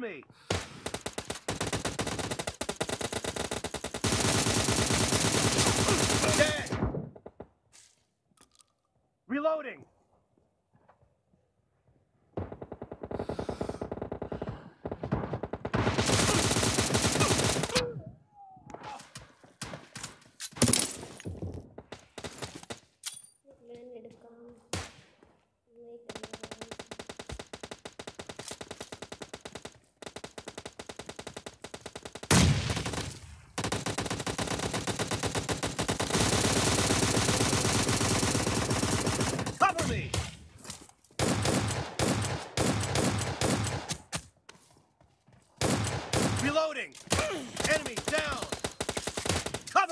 me.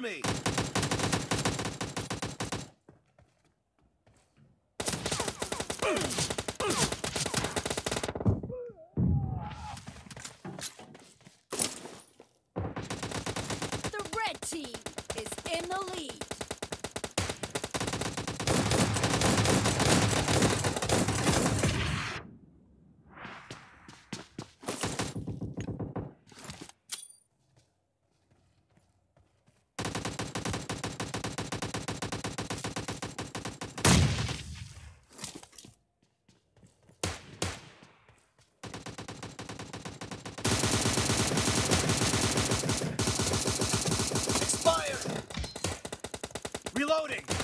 Me! The red team is in the lead. Reloading!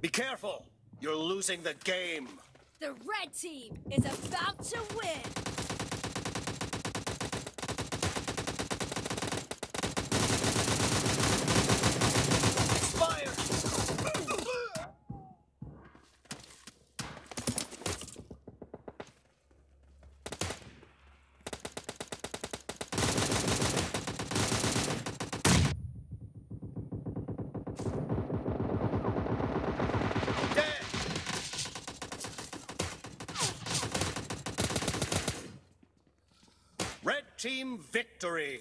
Be careful! You're losing the game! The red team is about to win! Team victory!